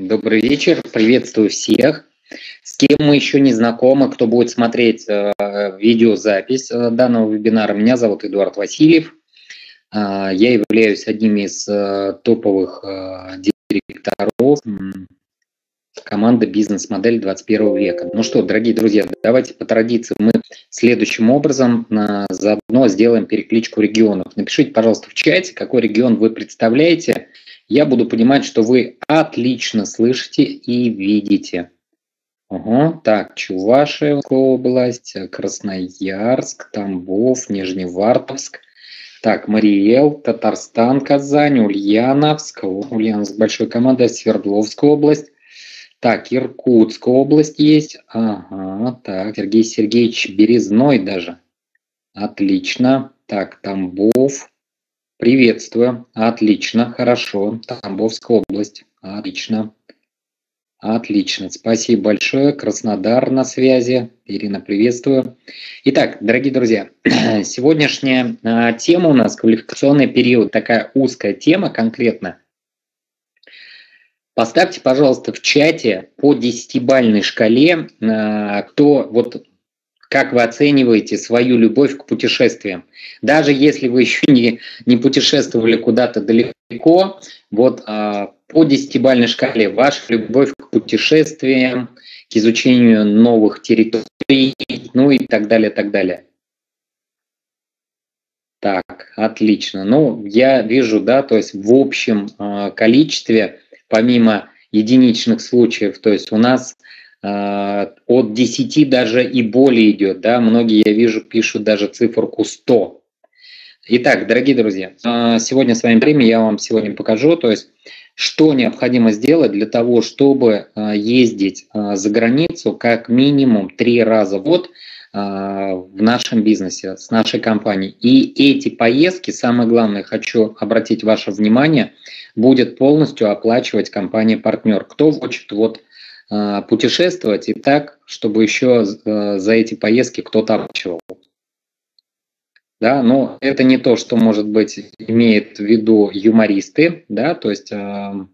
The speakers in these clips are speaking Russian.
Добрый вечер, приветствую всех. С кем мы еще не знакомы, кто будет смотреть э, видеозапись э, данного вебинара, меня зовут Эдуард Васильев. Э, я являюсь одним из э, топовых э, директоров команды «Бизнес-модель 21 века». Ну что, дорогие друзья, давайте по традиции мы следующим образом э, заодно сделаем перекличку регионов. Напишите, пожалуйста, в чате, какой регион вы представляете – я буду понимать, что вы отлично слышите и видите. Угу. Так, Чувашия область, Красноярск, Тамбов, Нижневартовск. Так, Мариэл, Татарстан, Казань, Ульяновск, Ульяновск большой команда, Свердловская область. Так, Иркутская область есть. Ага, так, Сергей Сергеевич Березной даже. Отлично. Так, Тамбов, Приветствую. Отлично, хорошо. Тамбовская область. Отлично. Отлично. Спасибо большое. Краснодар на связи. Ирина, приветствую. Итак, дорогие друзья, сегодняшняя а, тема у нас квалификационный период. Такая узкая тема конкретно. Поставьте, пожалуйста, в чате по десятибальной шкале, а, кто вот как вы оцениваете свою любовь к путешествиям. Даже если вы еще не, не путешествовали куда-то далеко, вот а, по десятибальной шкале ваша любовь к путешествиям, к изучению новых территорий, ну и так далее, так далее. Так, отлично. Ну, я вижу, да, то есть в общем э, количестве, помимо единичных случаев, то есть у нас от 10 даже и более идет, да, многие, я вижу, пишут даже циферку 100. Итак, дорогие друзья, а, сегодня с вами время я вам сегодня покажу, то есть, что необходимо сделать для того, чтобы а, ездить за границу как минимум три раза в год в нашем бизнесе, с нашей компанией. И эти поездки, самое главное, хочу обратить ваше внимание, будет полностью оплачивать компания-партнер. Кто хочет вот а, путешествовать и так, чтобы еще э, за эти поездки кто-то оплачивал. Да, но это не то, что, может быть, имеет в виду юмористы, да, то есть э,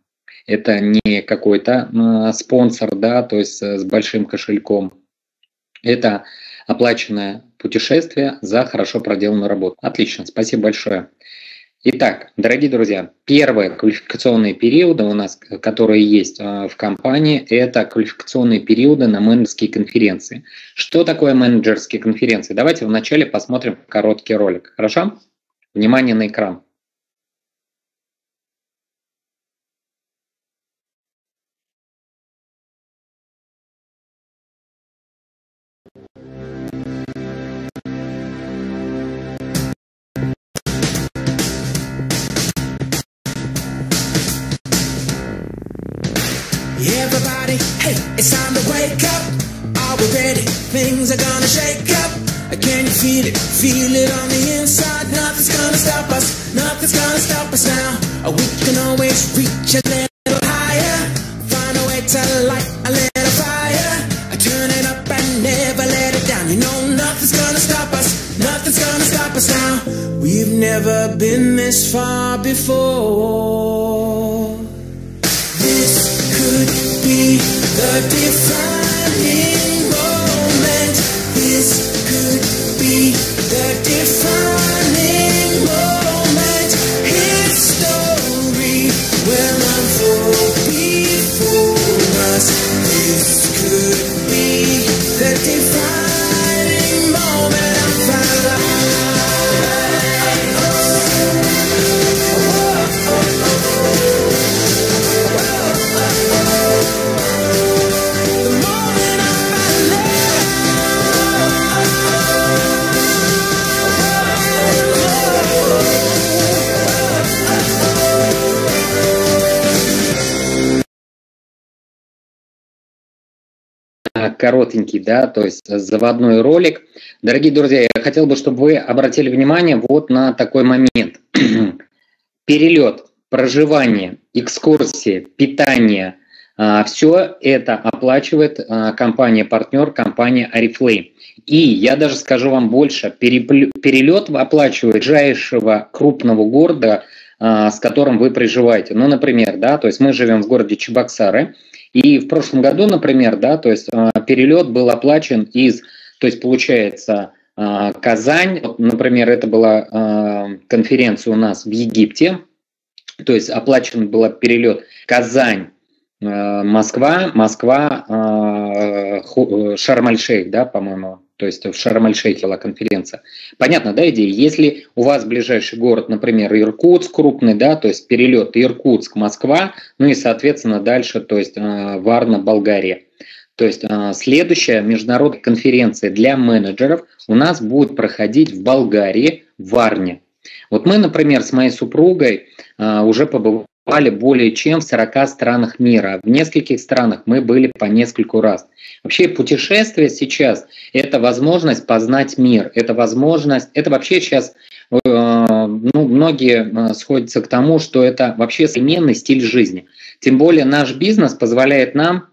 это не какой-то спонсор, да, то есть с большим кошельком. Это оплаченное путешествие за хорошо проделанную работу. Отлично, спасибо большое. Итак, дорогие друзья, первые квалификационные периоды у нас, которые есть а, в компании, это квалификационные периоды на менеджерские конференции. Что такое менеджерские конференции? Давайте вначале посмотрим короткий ролик. Хорошо? Внимание на экран. Never been this far before. This could be the defining moment. This could be the defining moment. History will unfold before us. This could be the defining коротенький, да, то есть заводной ролик. Дорогие друзья, я хотел бы, чтобы вы обратили внимание вот на такой момент. Перелет, проживание, экскурсии, питание, а, все это оплачивает а, компания-партнер, компания Арифлейм. И я даже скажу вам больше, перелет оплачивает ближайшего крупного города с которым вы проживаете. Ну, например, да, то есть мы живем в городе Чебоксары, и в прошлом году, например, да, то есть перелет был оплачен из, то есть получается, Казань, например, это была конференция у нас в Египте, то есть оплачен был перелет Казань, Москва, Москва, Шарм-эль-Шейх, да, по-моему, то есть в Шарм-эль-Шейхе была конференция. Понятно, да, идея? Если у вас ближайший город, например, Иркутск крупный, да, то есть перелет Иркутск, Москва, ну и, соответственно, дальше, то есть э, Варна, Болгария. То есть э, следующая международная конференция для менеджеров у нас будет проходить в Болгарии, в Варне. Вот мы, например, с моей супругой э, уже побывали побывали более чем в 40 странах мира. В нескольких странах мы были по нескольку раз. Вообще путешествие сейчас – это возможность познать мир, это возможность, это вообще сейчас э, ну, многие э, сходятся к тому, что это вообще современный стиль жизни. Тем более наш бизнес позволяет нам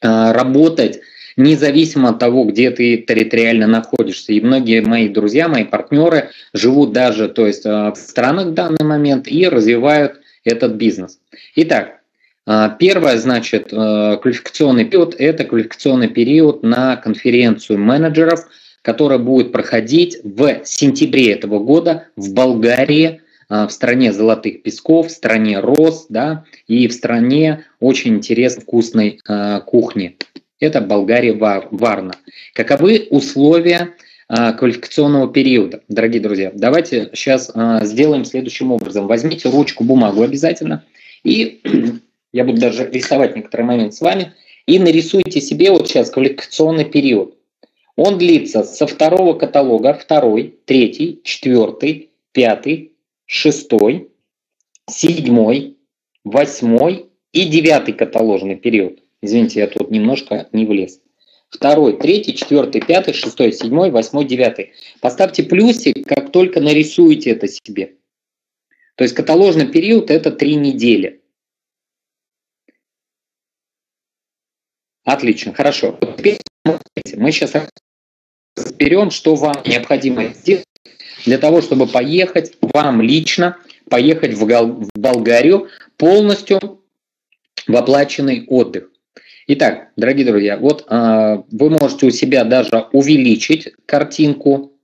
э, работать независимо от того, где ты территориально находишься. И многие мои друзья, мои партнеры живут даже то есть, в странах в данный момент и развивают этот бизнес. Итак, а, первое, значит, э, квалификационный период – это квалификационный период на конференцию менеджеров, которая будет проходить в сентябре этого года в Болгарии, а, в стране золотых песков, в стране роз, да, и в стране очень интересной вкусной а, кухни. Это Болгария Варна. Каковы условия квалификационного периода. Дорогие друзья, давайте сейчас а, сделаем следующим образом. Возьмите ручку, бумагу обязательно, и я буду даже рисовать некоторый момент с вами, и нарисуйте себе вот сейчас квалификационный период. Он длится со второго каталога, второй, третий, четвертый, пятый, шестой, седьмой, восьмой и девятый каталожный период. Извините, я тут немножко не влез второй, третий, четвертый, пятый, шестой, седьмой, восьмой, девятый. Поставьте плюсик, как только нарисуете это себе. То есть каталожный период – это три недели. Отлично, хорошо. Теперь мы сейчас разберем, что вам необходимо сделать для того, чтобы поехать вам лично, поехать в Болгарию полностью в оплаченный отдых. Итак, дорогие друзья, вот э, вы можете у себя даже увеличить картинку,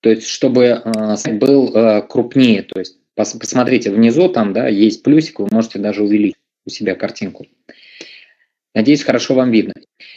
то есть чтобы э, был э, крупнее. То есть пос, посмотрите внизу, там да, есть плюсик, вы можете даже увеличить у себя картинку. Надеюсь, хорошо вам видно.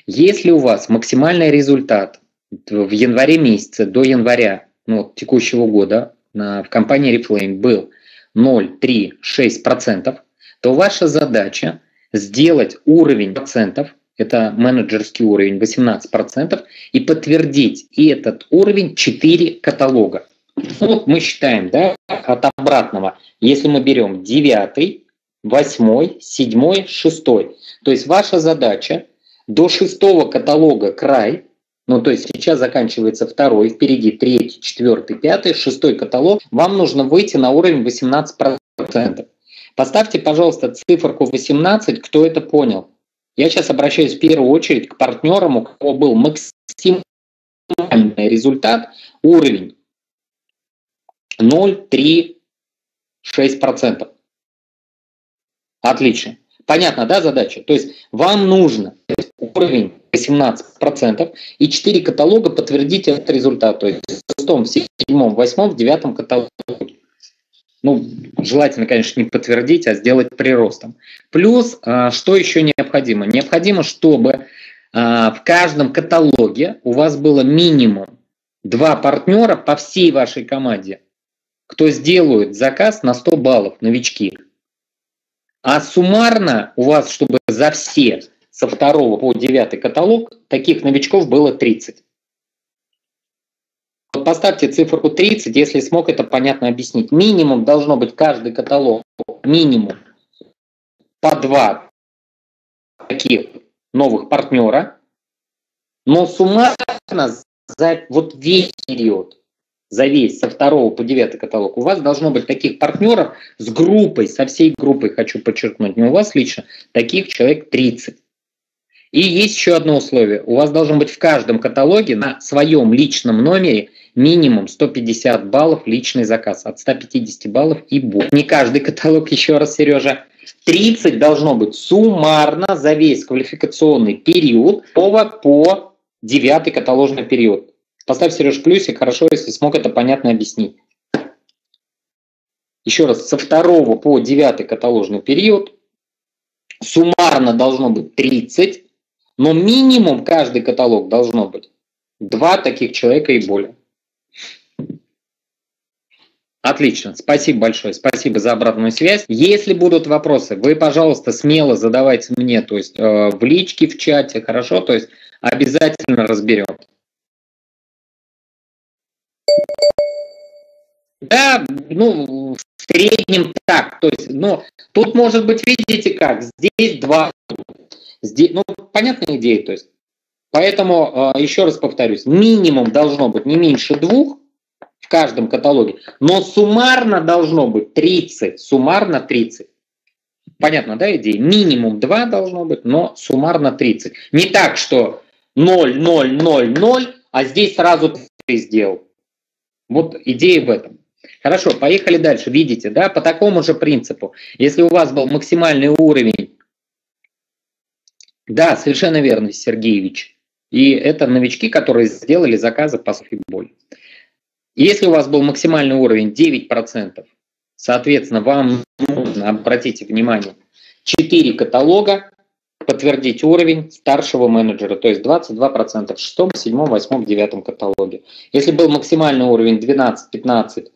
Если у вас максимальный результат в январе месяце до января ну, текущего года на, в компании Reflame был 0,36%, то ваша задача сделать уровень процентов, это менеджерский уровень 18%, и подтвердить и этот уровень 4 каталога. Ну, вот мы считаем да, от обратного, если мы берем 9, 8, 7, 6. То есть ваша задача до шестого каталога край, ну то есть сейчас заканчивается второй, впереди третий, четвертый, пятый, шестой каталог, вам нужно выйти на уровень 18%. Поставьте, пожалуйста, циферку 18, кто это понял. Я сейчас обращаюсь в первую очередь к партнерам, у кого был максимальный результат, уровень 0,3-6%. Отлично. Понятно, да, задача? То есть вам нужно уровень 18% и 4 каталога подтвердить этот результат. То есть в шестом, в седьмом, в восьмом, в девятом каталоге ну, желательно, конечно, не подтвердить, а сделать приростом. Плюс, а, что еще необходимо? Необходимо, чтобы а, в каждом каталоге у вас было минимум два партнера по всей вашей команде, кто сделает заказ на 100 баллов, новички. А суммарно у вас, чтобы за все со второго по девятый каталог, таких новичков было 30 поставьте цифру 30, если смог это понятно объяснить. Минимум должно быть каждый каталог, минимум по два таких новых партнера, но суммарно за вот весь период, за весь, со второго по девятый каталог, у вас должно быть таких партнеров с группой, со всей группой, хочу подчеркнуть, не у вас лично, таких человек 30. И есть еще одно условие. У вас должен быть в каждом каталоге на своем личном номере минимум 150 баллов личный заказ. От 150 баллов и более. Не каждый каталог, еще раз, Сережа. 30 должно быть суммарно за весь квалификационный период по девятый каталожный период. Поставь, Сереж, плюсик, хорошо, если смог это понятно объяснить. Еще раз, со второго по девятый каталожный период суммарно должно быть 30, но минимум каждый каталог должно быть два таких человека и более. Отлично, спасибо большое, спасибо за обратную связь. Если будут вопросы, вы, пожалуйста, смело задавайте мне, то есть э, в личке, в чате, хорошо, то есть обязательно разберем. Да, ну, в среднем так, то есть, ну, тут может быть, видите как, здесь два, здесь, ну, понятная идея, то есть, поэтому, э, еще раз повторюсь, минимум должно быть не меньше двух, в каждом каталоге, но суммарно должно быть 30, суммарно 30. Понятно, да, идея? Минимум 2 должно быть, но суммарно 30. Не так, что 0, 0, 0, 0, а здесь сразу ты сделал. Вот идея в этом. Хорошо, поехали дальше. Видите, да, по такому же принципу. Если у вас был максимальный уровень, да, совершенно верно, Сергеевич. И это новички, которые сделали заказы по боль. Если у вас был максимальный уровень 9%, соответственно, вам нужно, обратите внимание, 4 каталога, подтвердить уровень старшего менеджера, то есть 22% в шестом, седьмом, восьмом, девятом каталоге. Если был максимальный уровень 12-15%,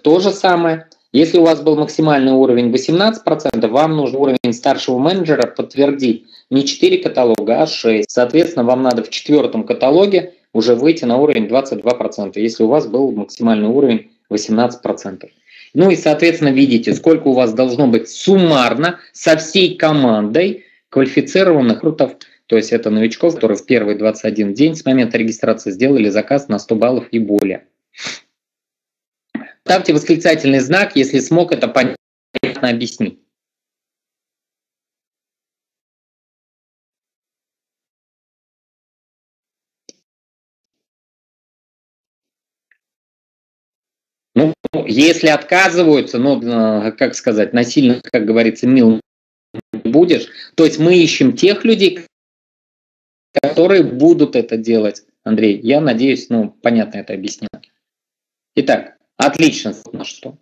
то же самое. Если у вас был максимальный уровень 18%, вам нужен уровень старшего менеджера подтвердить не 4 каталога, а 6. Соответственно, вам надо в четвертом каталоге уже выйти на уровень 22%, если у вас был максимальный уровень 18%. Ну и, соответственно, видите, сколько у вас должно быть суммарно со всей командой квалифицированных рутов, то есть это новичков, которые в первый 21 день с момента регистрации сделали заказ на 100 баллов и более. Ставьте восклицательный знак, если смог это понятно объяснить. Ну, если отказываются, ну, э, как сказать, насильно, как говорится, мил будешь. То есть мы ищем тех людей, которые будут это делать. Андрей, я надеюсь, ну, понятно это объяснил. Итак, отлично, на что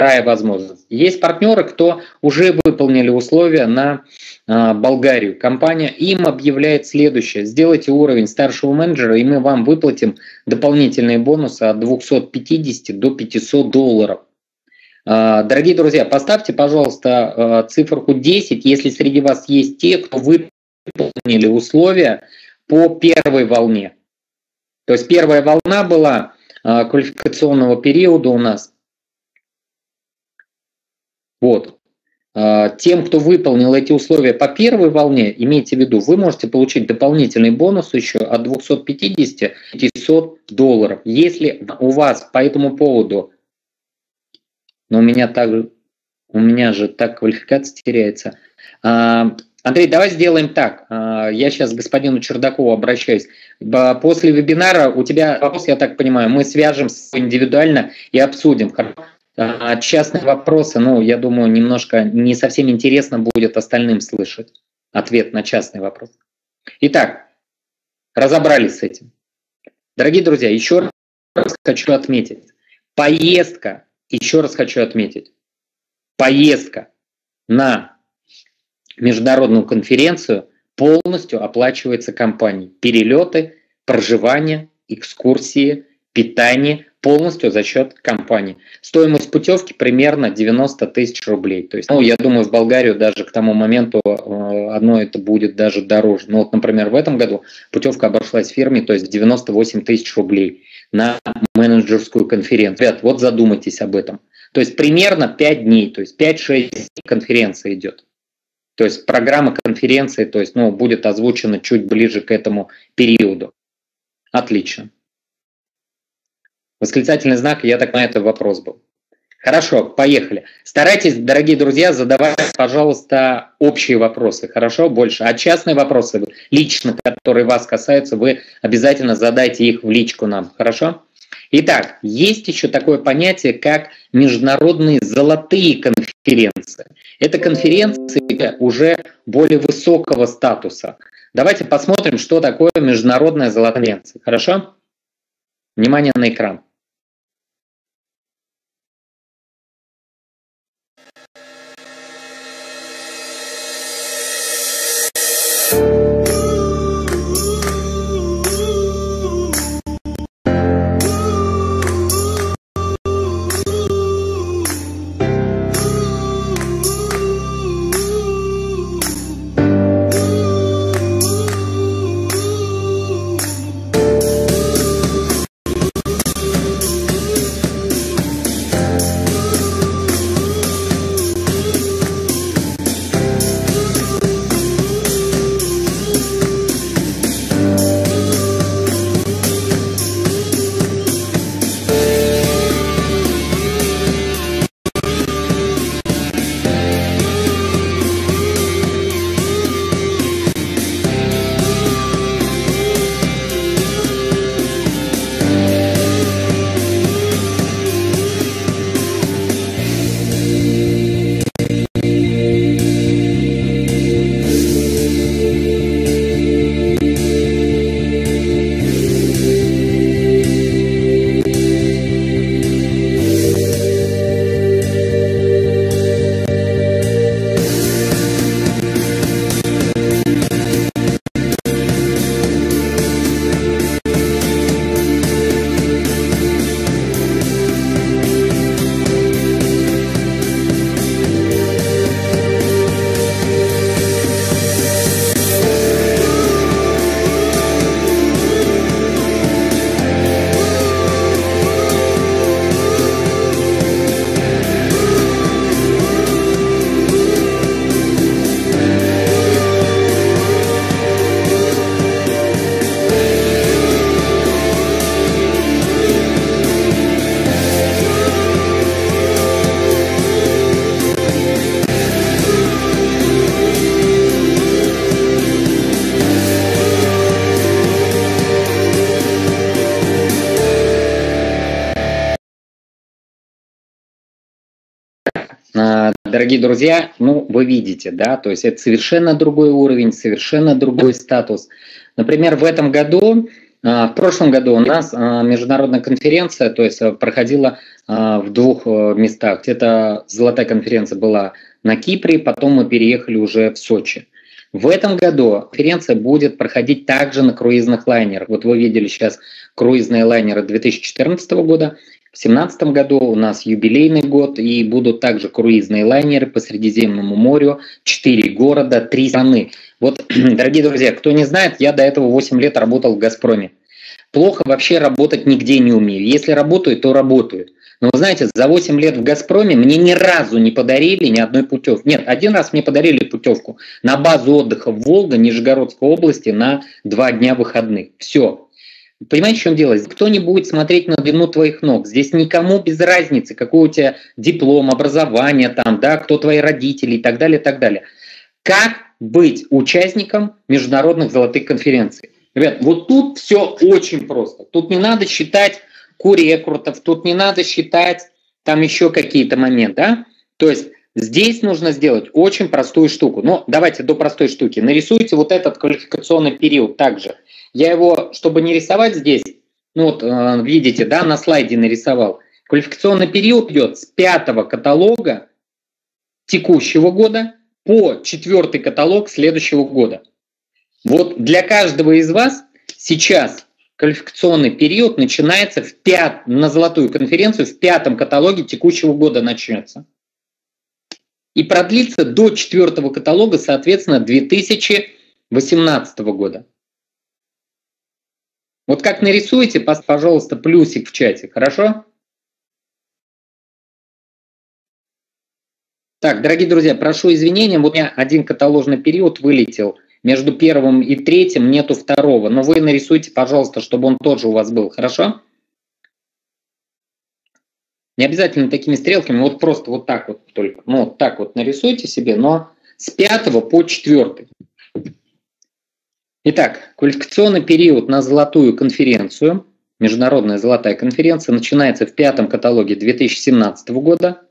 вторая возможность. Есть партнеры, кто уже выполнили условия на э, Болгарию. Компания им объявляет следующее. Сделайте уровень старшего менеджера, и мы вам выплатим дополнительные бонусы от 250 до 500 долларов. Э, дорогие друзья, поставьте, пожалуйста, э, циферку 10, если среди вас есть те, кто выполнили условия по первой волне. То есть первая волна была квалификационного периода у нас вот. А, тем, кто выполнил эти условия по первой волне, имейте в виду, вы можете получить дополнительный бонус еще от 250 500 долларов. Если у вас по этому поводу, но у меня так, у меня же так квалификация теряется. Андрей, давай сделаем так. А, я сейчас к господину Чердакову обращаюсь. После вебинара у тебя вопрос, я так понимаю, мы свяжемся индивидуально и обсудим. А частные вопросы, ну, я думаю, немножко не совсем интересно будет остальным слышать ответ на частный вопрос. Итак, разобрались с этим. Дорогие друзья, еще раз хочу отметить. Поездка, еще раз хочу отметить, поездка на международную конференцию полностью оплачивается компанией. Перелеты, проживание, экскурсии, питание, полностью за счет компании. Стоимость путевки примерно 90 тысяч рублей. То есть, ну, я думаю, в Болгарию даже к тому моменту э, одно это будет даже дороже. Ну, вот, например, в этом году путевка обошлась фирме, то есть в 98 тысяч рублей на менеджерскую конференцию. Ребят, вот задумайтесь об этом. То есть примерно 5 дней, то есть 5-6 конференция идет. То есть программа конференции, то есть, ну, будет озвучена чуть ближе к этому периоду. Отлично. Восклицательный знак, я так на это вопрос был. Хорошо, поехали. Старайтесь, дорогие друзья, задавать, пожалуйста, общие вопросы, хорошо, больше. А частные вопросы, лично, которые вас касаются, вы обязательно задайте их в личку нам, хорошо? Итак, есть еще такое понятие, как международные золотые конференции. Это конференции уже более высокого статуса. Давайте посмотрим, что такое международная золотая конференция. Хорошо? Внимание на экран. Дорогие друзья, ну, вы видите, да, то есть это совершенно другой уровень, совершенно другой статус. Например, в этом году, а, в прошлом году у нас а, международная конференция, то есть проходила а, в двух местах. Это золотая конференция была на Кипре, потом мы переехали уже в Сочи. В этом году конференция будет проходить также на круизных лайнерах. Вот вы видели сейчас круизные лайнеры 2014 года, в 2017 году у нас юбилейный год, и будут также круизные лайнеры по Средиземному морю, 4 города, 3 страны. Вот, дорогие друзья, кто не знает, я до этого 8 лет работал в «Газпроме». Плохо вообще работать нигде не умею. Если работаю, то работаю. Но вы знаете, за 8 лет в «Газпроме» мне ни разу не подарили ни одной путевки. Нет, один раз мне подарили путевку на базу отдыха в Волга, Нижегородской области на два дня выходных. Все, Понимаете, в чем дело? Кто не будет смотреть на длину твоих ног. Здесь никому без разницы, какой у тебя диплом, образование, там, да, кто твои родители и так далее, и так далее. Как быть участником международных золотых конференций? Ребят, вот тут все очень просто. Тут не надо считать курекрутов, тут не надо считать там еще какие-то моменты, да? То есть здесь нужно сделать очень простую штуку. Но давайте до простой штуки. Нарисуйте вот этот квалификационный период также – я его, чтобы не рисовать здесь, ну вот э, видите, да, на слайде нарисовал. Квалификационный период идет с пятого каталога текущего года по четвертый каталог следующего года. Вот для каждого из вас сейчас квалификационный период начинается в пят, на золотую конференцию в пятом каталоге текущего года начнется. И продлится до четвертого каталога, соответственно, 2018 года. Вот как нарисуете, пожалуйста, плюсик в чате, хорошо? Так, дорогие друзья, прошу извинения, вот у меня один каталожный период вылетел. Между первым и третьим нету второго, но вы нарисуйте, пожалуйста, чтобы он тоже у вас был, хорошо? Не обязательно такими стрелками, вот просто вот так вот только, ну вот так вот нарисуйте себе, но с 5 по 4. Итак, квалификационный период на золотую конференцию, международная золотая конференция, начинается в пятом каталоге 2017 года,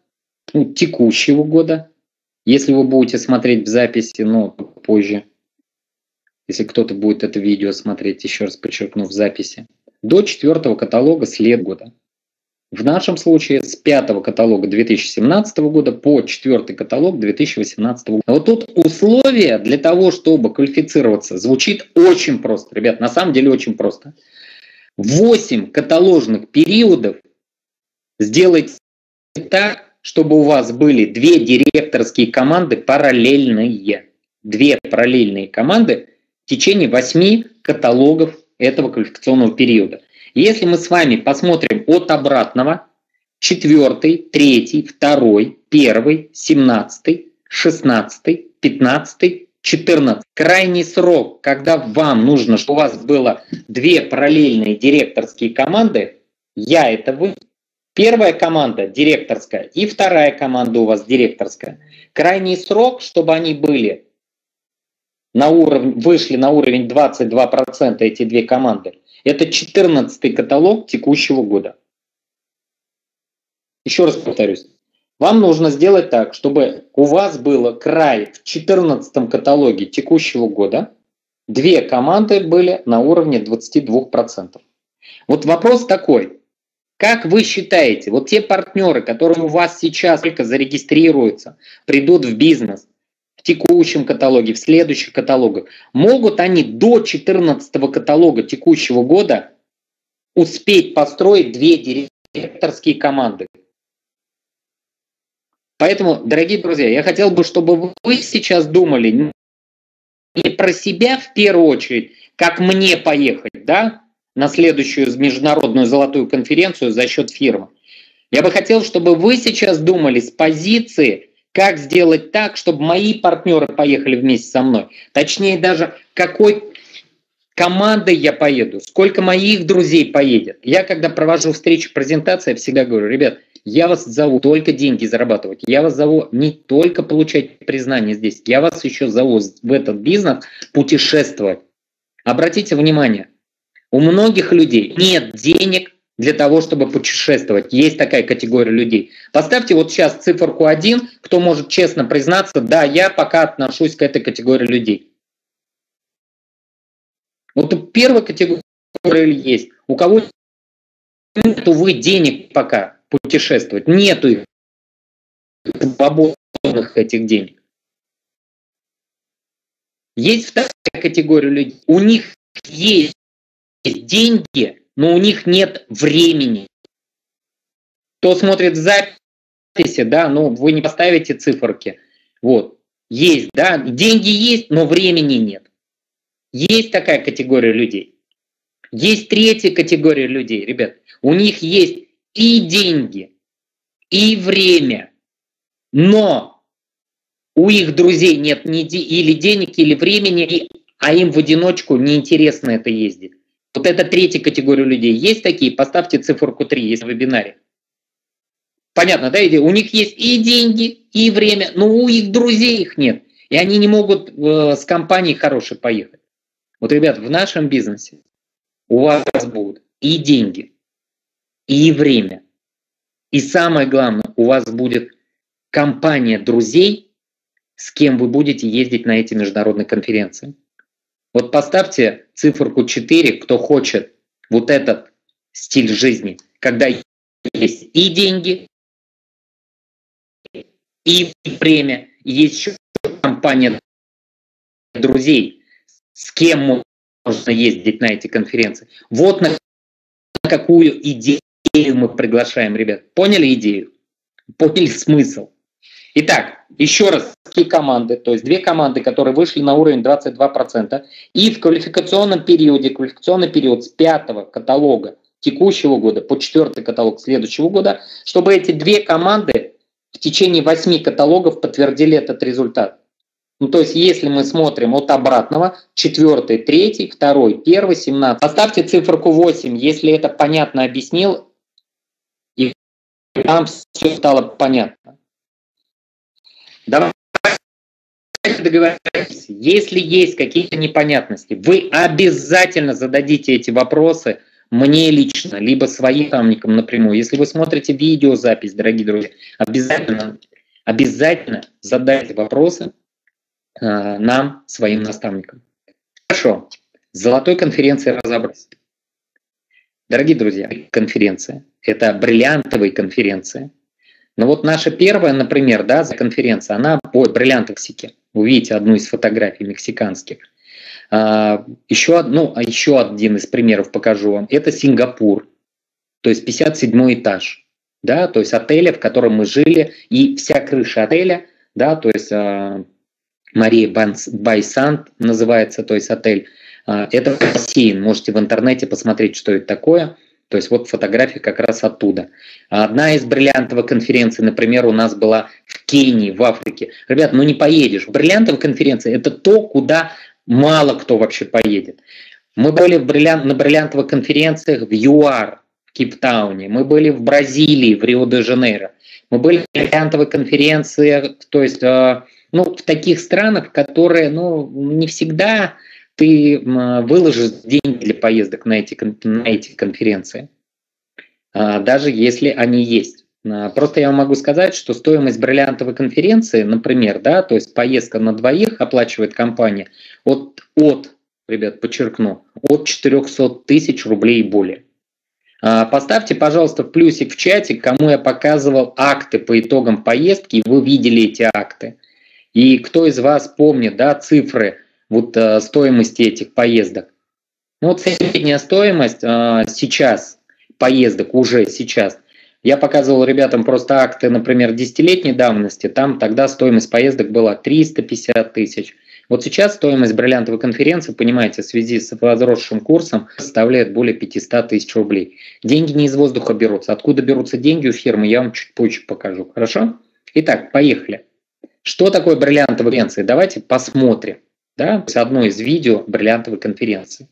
ну, текущего года. Если вы будете смотреть в записи, но позже, если кто-то будет это видео смотреть, еще раз подчеркну, в записи, до четвертого каталога след года. В нашем случае с пятого каталога 2017 года по четвертый каталог 2018 года. Вот тут условия для того, чтобы квалифицироваться, звучит очень просто. Ребят, на самом деле очень просто. 8 каталожных периодов сделайте так, чтобы у вас были две директорские команды параллельные. Две параллельные команды в течение 8 каталогов этого квалификационного периода. Если мы с вами посмотрим от обратного, четвертый, третий, второй, первый, семнадцатый, шестнадцатый, пятнадцатый, 14. Крайний срок, когда вам нужно, чтобы у вас было две параллельные директорские команды, я это вы. Первая команда директорская и вторая команда у вас директорская. Крайний срок, чтобы они были на уровень, вышли на уровень 22% эти две команды, это 14 каталог текущего года. Еще раз повторюсь. Вам нужно сделать так, чтобы у вас было край в 14 каталоге текущего года, две команды были на уровне 22%. Вот вопрос такой. Как вы считаете, вот те партнеры, которые у вас сейчас только зарегистрируются, придут в бизнес, текущем каталоге, в следующих каталогах, могут они до 14 каталога текущего года успеть построить две директорские команды? Поэтому, дорогие друзья, я хотел бы, чтобы вы сейчас думали не про себя в первую очередь, как мне поехать, да, на следующую международную золотую конференцию за счет фирмы. Я бы хотел, чтобы вы сейчас думали с позиции как сделать так, чтобы мои партнеры поехали вместе со мной. Точнее, даже какой командой я поеду, сколько моих друзей поедет. Я, когда провожу встречу, презентации, я всегда говорю, ребят, я вас зову только деньги зарабатывать. Я вас зову не только получать признание здесь, я вас еще зову в этот бизнес путешествовать. Обратите внимание, у многих людей нет денег для того, чтобы путешествовать. Есть такая категория людей. Поставьте вот сейчас циферку 1, кто может честно признаться, да, я пока отношусь к этой категории людей. Вот у первой категории есть. У кого нет, вы денег пока путешествовать, нету их свободных этих денег. Есть вторая категория людей. У них есть деньги, но у них нет времени. Кто смотрит записи, да, ну вы не поставите циферки. Вот, есть, да, деньги есть, но времени нет. Есть такая категория людей. Есть третья категория людей, ребят. У них есть и деньги, и время, но у их друзей нет ни или денег, или времени, а им в одиночку неинтересно это ездить. Вот это третья категория людей. Есть такие? Поставьте циферку 3, есть в вебинаре. Понятно, да? У них есть и деньги, и время, но у их друзей их нет. И они не могут э, с компанией хорошей поехать. Вот, ребят, в нашем бизнесе у вас будут и деньги, и время. И самое главное, у вас будет компания друзей, с кем вы будете ездить на эти международные конференции. Вот поставьте циферку 4, кто хочет вот этот стиль жизни, когда есть и деньги, и время, и есть еще компания друзей, с кем можно ездить на эти конференции. Вот на какую идею мы приглашаем, ребят. Поняли идею? Поняли смысл? Итак, еще раз, какие команды, то есть две команды, которые вышли на уровень 22%, и в квалификационном периоде, квалификационный период с пятого каталога текущего года по четвертый каталог следующего года, чтобы эти две команды в течение восьми каталогов подтвердили этот результат. Ну, то есть, если мы смотрим от обратного, четвертый, третий, второй, первый, семнадцатый. Поставьте циферку 8, если это понятно объяснил, вам все стало понятно. Давайте договоримся. Если есть какие-то непонятности, вы обязательно зададите эти вопросы мне лично, либо своим наставникам напрямую. Если вы смотрите видеозапись, дорогие друзья, обязательно, обязательно задайте вопросы э, нам, своим наставникам. Хорошо. Золотой конференцией разобрались. Дорогие друзья, конференция – это бриллиантовая конференция. Но вот наша первая, например, да, за конференция, она по бриллиантовсике. Вы видите одну из фотографий мексиканских. А, еще, ну, а еще один из примеров покажу вам. Это Сингапур, то есть 57 этаж, да, то есть отеля, в котором мы жили, и вся крыша отеля, да, то есть а, Мария Байсант называется, то есть отель. А, это бассейн, можете в интернете посмотреть, что это такое. То есть вот фотография как раз оттуда. Одна из бриллиантовых конференций, например, у нас была в Кении, в Африке. Ребят, ну не поедешь. Бриллиантовая конференция – это то, куда мало кто вообще поедет. Мы были в бриллиант, на бриллиантовых конференциях в ЮАР, в Кейптауне, мы были в Бразилии, в Рио-де-Жанейро, мы были в бриллиантовых конференциях, то есть э, ну, в таких странах, которые ну, не всегда ты выложишь деньги для поездок на эти, на эти конференции, а, даже если они есть. А, просто я могу сказать, что стоимость бриллиантовой конференции, например, да, то есть поездка на двоих оплачивает компания от, от ребят, подчеркну, от 400 тысяч рублей и более. А, поставьте, пожалуйста, плюсик в чате, кому я показывал акты по итогам поездки, и вы видели эти акты. И кто из вас помнит да, цифры вот, а, стоимости этих поездок? Ну, вот средняя стоимость а, сейчас поездок уже сейчас – я показывал ребятам просто акты, например, десятилетней давности, там тогда стоимость поездок была 350 тысяч. Вот сейчас стоимость бриллиантовой конференции, понимаете, в связи с возросшим курсом составляет более 500 тысяч рублей. Деньги не из воздуха берутся. Откуда берутся деньги у фирмы, я вам чуть позже покажу. Хорошо? Итак, поехали. Что такое бриллиантовая конференция? Давайте посмотрим. Да? Одно из видео бриллиантовой конференции.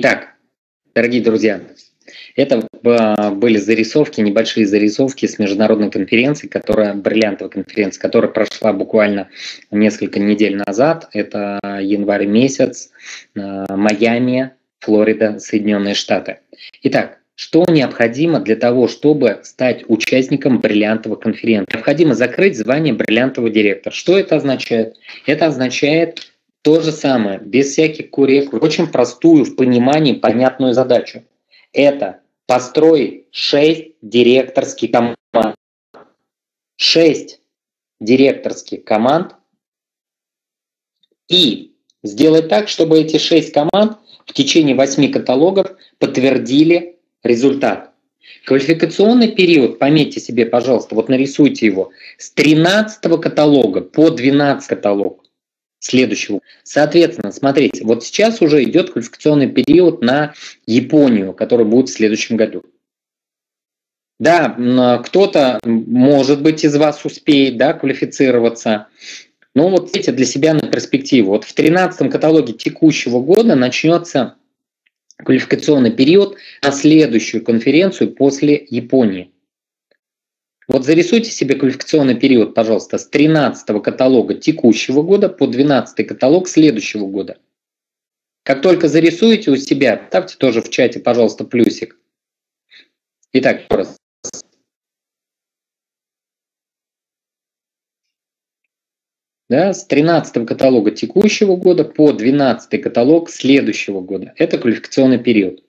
Итак, дорогие друзья, это а, были зарисовки, небольшие зарисовки с международной конференции, которая, бриллиантовая конференция, которая прошла буквально несколько недель назад. Это январь месяц, а, Майами, Флорида, Соединенные Штаты. Итак, что необходимо для того, чтобы стать участником бриллиантовой конференции? Необходимо закрыть звание бриллиантового директора. Что это означает? Это означает то же самое, без всяких корректов, очень простую в понимании понятную задачу. Это построить 6 директорских команд. 6 директорских команд и сделать так, чтобы эти 6 команд в течение 8 каталогов подтвердили результат. Квалификационный период, пометьте себе, пожалуйста, вот нарисуйте его, с 13 каталога по 12 каталог следующего. Соответственно, смотрите, вот сейчас уже идет квалификационный период на Японию, который будет в следующем году. Да, кто-то, может быть, из вас успеет да, квалифицироваться. Но вот эти для себя на перспективу. Вот в 13 каталоге текущего года начнется квалификационный период на следующую конференцию после Японии. Вот зарисуйте себе квалификационный период, пожалуйста, с 13 каталога текущего года по 12 каталог следующего года. Как только зарисуете у себя, ставьте тоже в чате, пожалуйста, плюсик. Итак, раз. Да, с 13 каталога текущего года по 12 каталог следующего года. Это квалификационный период.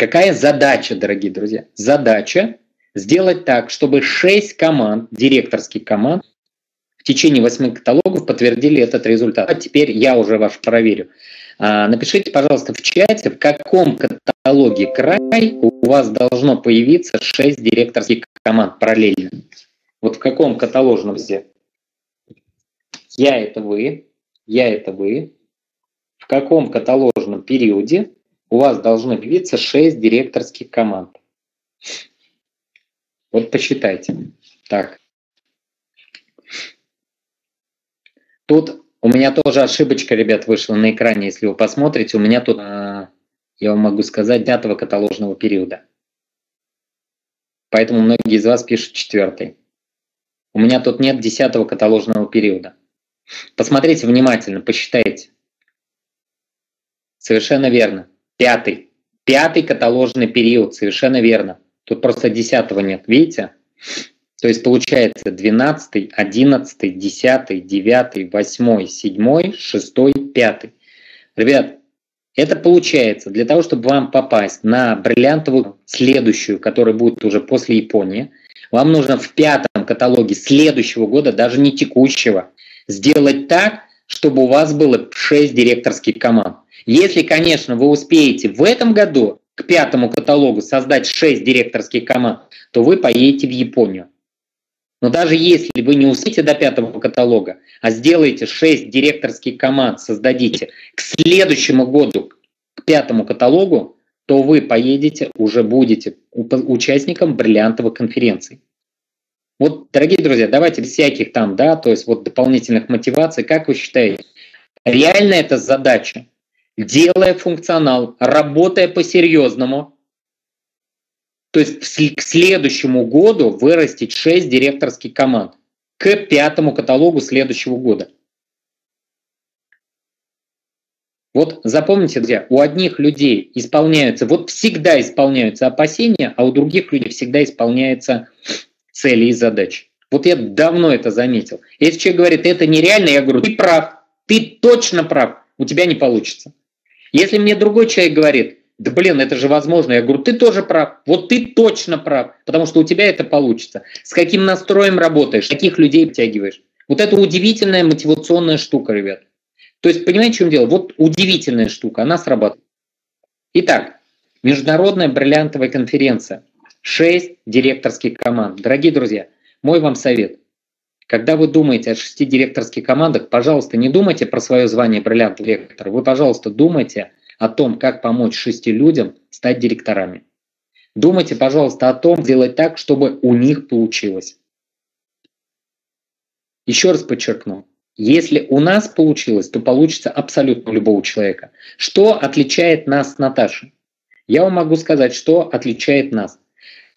Какая задача, дорогие друзья? Задача сделать так, чтобы 6 команд, директорских команд, в течение 8 каталогов подтвердили этот результат. А теперь я уже ваш проверю. А, напишите, пожалуйста, в чате, в каком каталоге край у вас должно появиться 6 директорских команд параллельно. Вот в каком каталожном где? Я это вы, я это вы. В каком каталожном периоде у вас должно появиться 6 директорских команд. Вот посчитайте. Так. Тут у меня тоже ошибочка, ребят, вышла на экране, если вы посмотрите. У меня тут, а, я вам могу сказать, пятого каталожного периода. Поэтому многие из вас пишут четвертый. У меня тут нет десятого каталожного периода. Посмотрите внимательно, посчитайте. Совершенно верно. Пятый. Пятый каталожный период, совершенно верно. Тут просто десятого нет, видите? То есть получается 12, 11, 10, 9, 8, 7, 6, 5. Ребят, это получается для того, чтобы вам попасть на бриллиантовую следующую, которая будет уже после Японии, вам нужно в пятом каталоге следующего года, даже не текущего, сделать так, чтобы у вас было 6 директорских команд. Если, конечно, вы успеете в этом году к пятому каталогу создать 6 директорских команд, то вы поедете в Японию. Но даже если вы не успеете до пятого каталога, а сделаете 6 директорских команд, создадите к следующему году, к пятому каталогу, то вы поедете, уже будете участником бриллиантовой конференции. Вот, дорогие друзья, давайте без всяких там, да, то есть вот дополнительных мотиваций, как вы считаете, реально это задача делая функционал, работая по-серьезному, то есть к следующему году вырастить 6 директорских команд к пятому каталогу следующего года. Вот запомните, друзья, у одних людей исполняются, вот всегда исполняются опасения, а у других людей всегда исполняются цели и задачи. Вот я давно это заметил. Если человек говорит, это нереально, я говорю, ты прав, ты точно прав, у тебя не получится. Если мне другой человек говорит, да блин, это же возможно, я говорю, ты тоже прав, вот ты точно прав, потому что у тебя это получится. С каким настроем работаешь, каких людей втягиваешь. Вот это удивительная мотивационная штука, ребят. То есть, понимаете, в чем дело? Вот удивительная штука, она срабатывает. Итак, Международная бриллиантовая конференция. Шесть директорских команд. Дорогие друзья, мой вам совет. Когда вы думаете о шести директорских командах, пожалуйста, не думайте про свое звание бриллиантового директора. Вы, пожалуйста, думайте о том, как помочь шести людям стать директорами. Думайте, пожалуйста, о том, сделать так, чтобы у них получилось. Еще раз подчеркну, если у нас получилось, то получится абсолютно у любого человека. Что отличает нас, Наташа? Я вам могу сказать, что отличает нас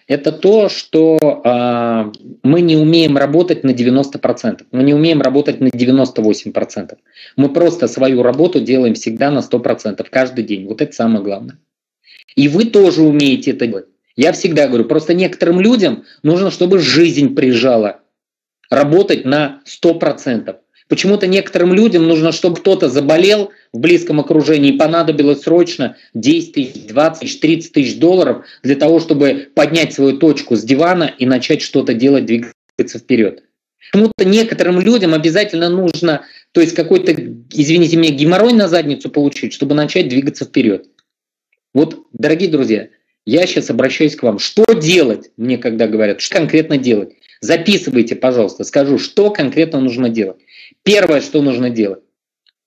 это то, что э, мы не умеем работать на 90%, мы не умеем работать на 98%. Мы просто свою работу делаем всегда на 100%, каждый день. Вот это самое главное. И вы тоже умеете это делать. Я всегда говорю, просто некоторым людям нужно, чтобы жизнь прижала работать на 100%. Почему-то некоторым людям нужно, чтобы кто-то заболел в близком окружении и понадобилось срочно 10 тысяч, 20 тысяч, 30 тысяч долларов для того, чтобы поднять свою точку с дивана и начать что-то делать, двигаться вперед. Почему-то некоторым людям обязательно нужно, то есть какой-то, извините меня, геморрой на задницу получить, чтобы начать двигаться вперед. Вот, дорогие друзья, я сейчас обращаюсь к вам. Что делать, мне когда говорят, что конкретно делать? Записывайте, пожалуйста, скажу, что конкретно нужно делать. Первое, что нужно делать,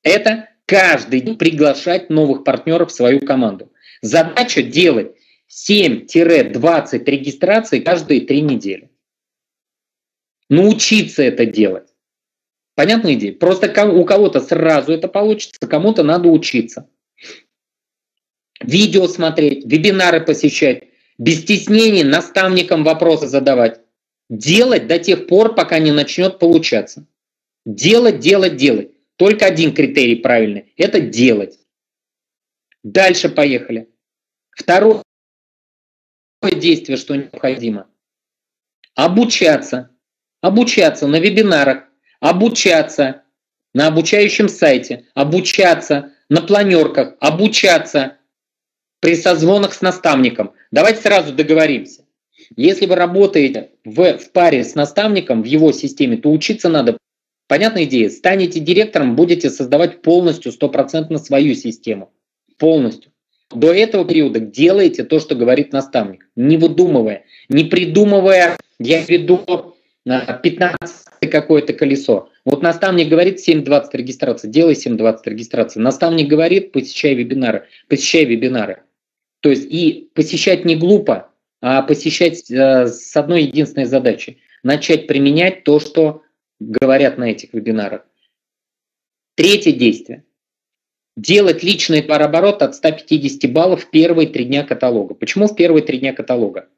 это каждый день приглашать новых партнеров в свою команду. Задача делать 7-20 регистраций каждые три недели. Научиться это делать. Понятная идея? Просто у кого-то сразу это получится, кому-то надо учиться. Видео смотреть, вебинары посещать, без стеснений наставникам вопросы задавать. Делать до тех пор, пока не начнет получаться. Делать, делать, делать. Только один критерий правильный – это делать. Дальше поехали. Второе действие, что необходимо. Обучаться. Обучаться на вебинарах, обучаться на обучающем сайте, обучаться на планерках, обучаться при созвонах с наставником. Давайте сразу договоримся. Если вы работаете в, в паре с наставником в его системе, то учиться надо. Понятная идея? Станете директором, будете создавать полностью, стопроцентно свою систему. Полностью. До этого периода делайте то, что говорит наставник, не выдумывая, не придумывая, я веду 15 какое-то колесо. Вот наставник говорит 7.20 регистрации, делай 7.20 регистрации. Наставник говорит, посещай вебинары, посещай вебинары. То есть и посещать не глупо, а посещать э, с одной единственной задачей. Начать применять то, что говорят на этих вебинарах. Третье действие. Делать личный товарооборот от 150 баллов в первые три дня каталога. Почему в первые три дня каталога?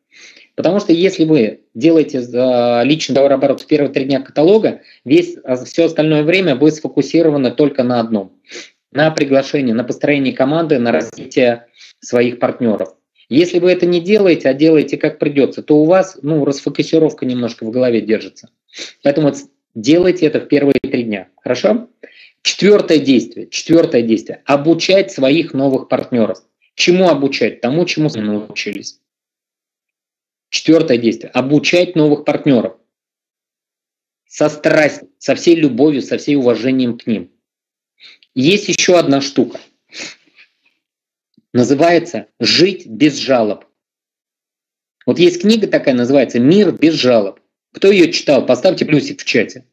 Потому что если вы делаете э, личный товарооборот в первые три дня каталога, весь, а, все остальное время будет сфокусировано только на одном. На приглашении, на построении команды, на развитие своих партнеров. Если вы это не делаете, а делаете как придется, то у вас ну, расфокусировка немножко в голове держится. Поэтому делайте это в первые три дня. Хорошо? Четвертое действие. Четвертое действие. Обучать своих новых партнеров. Чему обучать? Тому, чему мы научились. Четвертое действие. Обучать новых партнеров. Со страстью, со всей любовью, со всей уважением к ним. Есть еще одна штука. Называется «Жить без жалоб». Вот есть книга такая, называется «Мир без жалоб». Кто ее читал, поставьте плюсик в чате.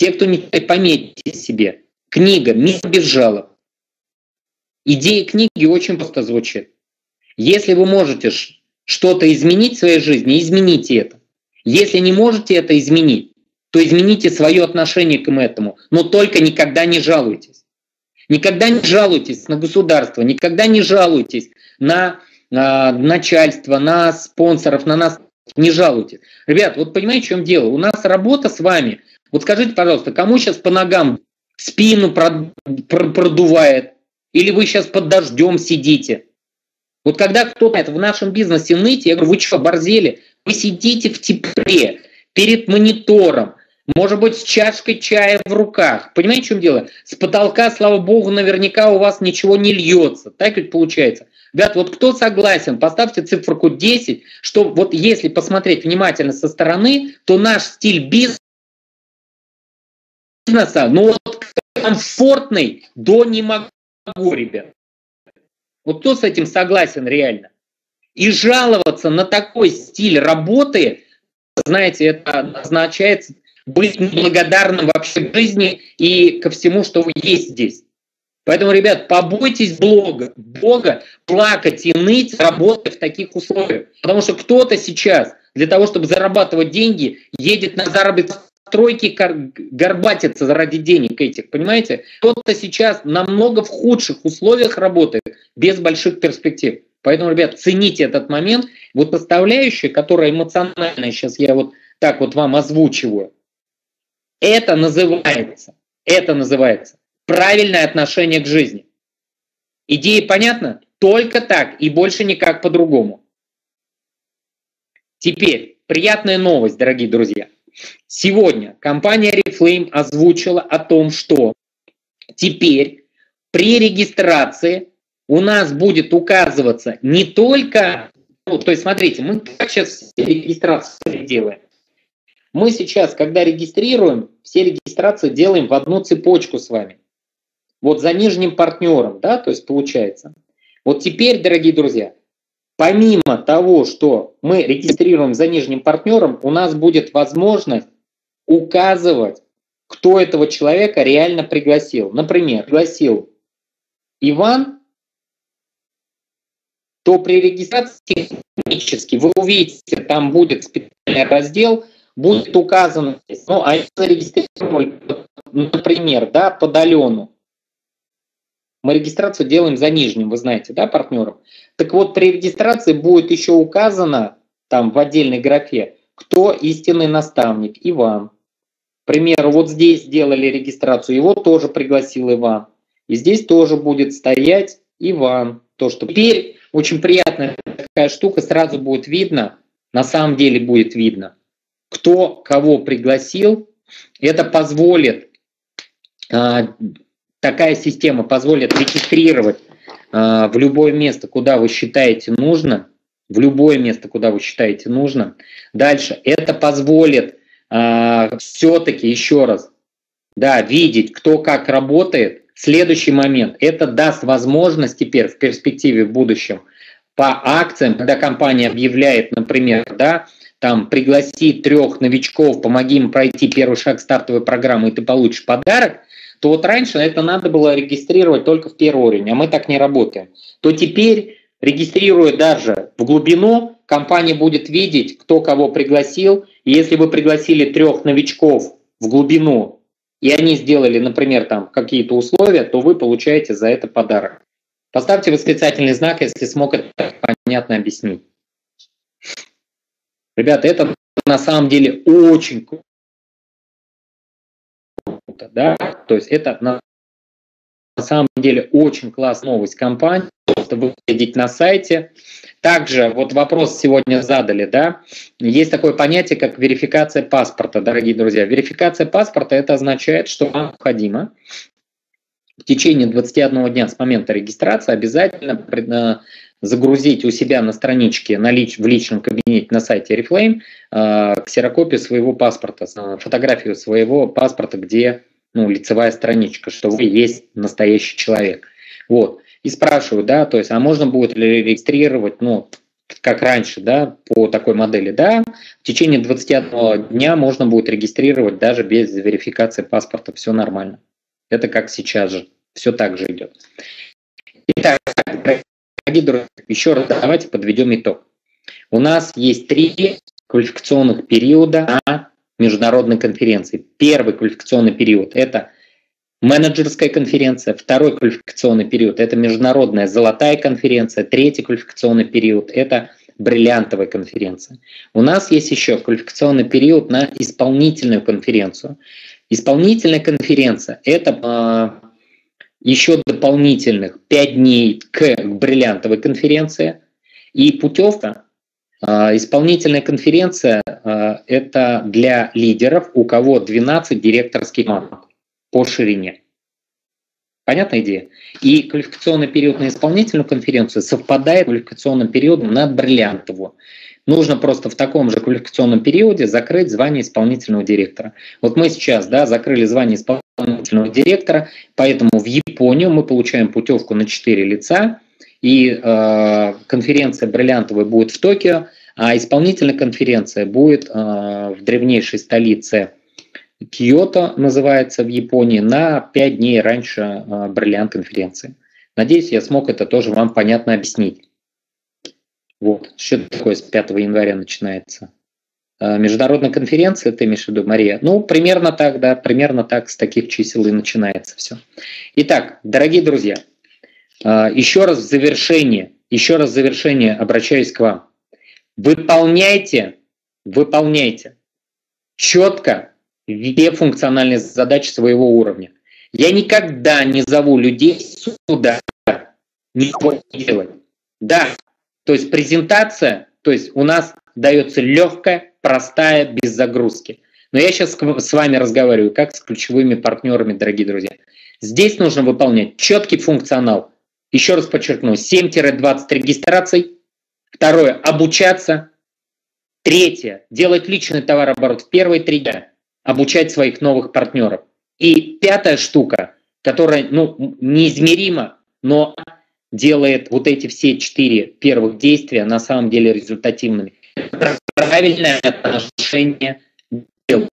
Те, кто не читает, пометьте себе. Книга «Мир без жалоб». Идея книги очень просто звучит. Если вы можете что-то изменить в своей жизни, измените это. Если не можете это изменить, то измените свое отношение к этому, но только никогда не жалуйтесь. Никогда не жалуйтесь на государство, никогда не жалуйтесь на э, начальство, на спонсоров, на нас. Не жалуйтесь. Ребят, вот понимаете, в чем дело? У нас работа с вами. Вот скажите, пожалуйста, кому сейчас по ногам спину продувает? Или вы сейчас под дождем сидите? Вот когда кто-то в нашем бизнесе ныть, я говорю, вы что, борзели? Вы сидите в тепле, перед монитором, может быть, с чашкой чая в руках. Понимаете, в чем дело? С потолка, слава богу, наверняка у вас ничего не льется. Так ведь получается. Ребят, вот кто согласен, поставьте циферку 10, что вот если посмотреть внимательно со стороны, то наш стиль бизнеса, ну вот комфортный до не могу, ребят. Вот кто с этим согласен реально? И жаловаться на такой стиль работы, знаете, это означает быть неблагодарным вообще жизни и ко всему, что есть здесь. Поэтому, ребят, побойтесь Бога, Бога плакать и ныть, работая в таких условиях. Потому что кто-то сейчас для того, чтобы зарабатывать деньги, едет на заработок стройки горбатится заради денег этих, понимаете? Кто-то сейчас намного в худших условиях работает, без больших перспектив. Поэтому, ребят, цените этот момент. Вот составляющая, которая эмоциональная, сейчас я вот так вот вам озвучиваю, это называется, это называется правильное отношение к жизни. Идея понятна? Только так и больше никак по-другому. Теперь приятная новость, дорогие друзья – Сегодня компания Reflame озвучила о том, что теперь при регистрации у нас будет указываться не только, ну, то есть смотрите, мы как сейчас все регистрации делаем. Мы сейчас, когда регистрируем, все регистрации делаем в одну цепочку с вами. Вот за нижним партнером, да, то есть получается. Вот теперь, дорогие друзья, помимо того, что мы регистрируем за нижним партнером, у нас будет возможность указывать, кто этого человека реально пригласил. Например, пригласил Иван, то при регистрации технически вы увидите, там будет специальный раздел, будет указано, ну, а если зарегистрировали, например, да, под Алену, мы регистрацию делаем за нижним, вы знаете, да, партнером. Так вот, при регистрации будет еще указано там в отдельной графе, кто истинный наставник, Иван. К примеру, вот здесь сделали регистрацию, его тоже пригласил Иван. И здесь тоже будет стоять Иван. То, что теперь очень приятная такая штука, сразу будет видно, на самом деле будет видно, кто кого пригласил. Это позволит, а, такая система позволит регистрировать в любое место, куда вы считаете нужно, в любое место, куда вы считаете нужно. Дальше, это позволит а, все-таки еще раз, да, видеть, кто как работает. Следующий момент, это даст возможность теперь в перспективе в будущем по акциям, когда компания объявляет, например, да, там пригласи трех новичков, помоги им пройти первый шаг стартовой программы, и ты получишь подарок, то вот раньше это надо было регистрировать только в первый уровень, а мы так не работаем. То теперь, регистрируя даже в глубину, компания будет видеть, кто кого пригласил, и если вы пригласили трех новичков в глубину, и они сделали, например, там какие-то условия, то вы получаете за это подарок. Поставьте восклицательный знак, если смог это понятно объяснить. Ребята, это на самом деле очень да, то есть это на, на самом деле очень классная новость компании, просто выглядеть на сайте. Также вот вопрос сегодня задали, да, есть такое понятие, как верификация паспорта, дорогие друзья. Верификация паспорта это означает, что вам необходимо в течение 21 дня с момента регистрации обязательно загрузить у себя на страничке на лич, в личном кабинете на сайте Reflame э, ксерокопию своего паспорта, фотографию своего паспорта, где ну, лицевая страничка, что вы есть настоящий человек. Вот. И спрашиваю, да, то есть, а можно будет ли регистрировать, ну, как раньше, да, по такой модели, да, в течение 21 дня можно будет регистрировать даже без верификации паспорта, все нормально. Это как сейчас же, все так же идет. Итак, дорогие друзья, еще раз давайте подведем итог. У нас есть три квалификационных периода на международной конференции. Первый квалификационный период – это менеджерская конференция, второй квалификационный период – это международная золотая конференция, третий квалификационный период – это бриллиантовая конференция. У нас есть еще квалификационный период на исполнительную конференцию. Исполнительная конференция – это э, еще дополнительных 5 дней к бриллиантовой конференции. И путевка, исполнительная конференция э, – это для лидеров, у кого 12 директорских команд по ширине. Понятная идея? И квалификационный период на исполнительную конференцию совпадает с квалификационным периодом на бриллиантовую. Нужно просто в таком же квалификационном периоде закрыть звание исполнительного директора. Вот мы сейчас да, закрыли звание исполнительного директора, поэтому в Японию мы получаем путевку на 4 лица, и э, конференция бриллиантовая будет в Токио, а исполнительная конференция будет э, в древнейшей столице Киото, называется в Японии, на 5 дней раньше э, бриллиант конференции. Надеюсь, я смог это тоже вам понятно объяснить. Вот, что такое с 5 января начинается? А, международная конференция, ты имеешь в виду, Мария? Ну, примерно так, да, примерно так, с таких чисел и начинается все. Итак, дорогие друзья, еще раз в завершение, еще раз в завершение обращаюсь к вам. Выполняйте, выполняйте четко все функциональные задачи своего уровня. Я никогда не зову людей сюда ничего не делать. Да, то есть презентация, то есть у нас дается легкая, простая, без загрузки. Но я сейчас с вами разговариваю как с ключевыми партнерами, дорогие друзья. Здесь нужно выполнять четкий функционал. Еще раз подчеркну, 7-20 регистраций. Второе, обучаться. Третье, делать личный товарооборот в первые три дня. Обучать своих новых партнеров. И пятая штука, которая ну, неизмеримо, но делает вот эти все четыре первых действия на самом деле результативными. Правильное отношение к делу.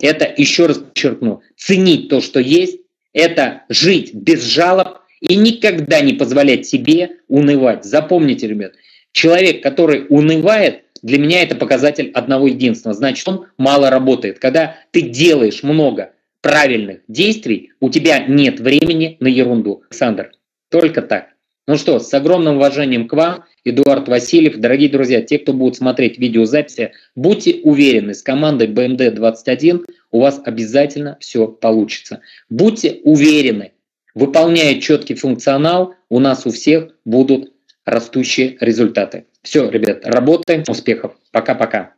Это, еще раз подчеркну, ценить то, что есть, это жить без жалоб и никогда не позволять себе унывать. Запомните, ребят, человек, который унывает, для меня это показатель одного единственного. Значит, он мало работает. Когда ты делаешь много правильных действий, у тебя нет времени на ерунду. Александр, только так. Ну что, с огромным уважением к вам, Эдуард Васильев. Дорогие друзья, те, кто будут смотреть видеозаписи, будьте уверены, с командой BMD21 у вас обязательно все получится. Будьте уверены, выполняя четкий функционал, у нас у всех будут растущие результаты. Все, ребят, работаем, успехов. Пока-пока.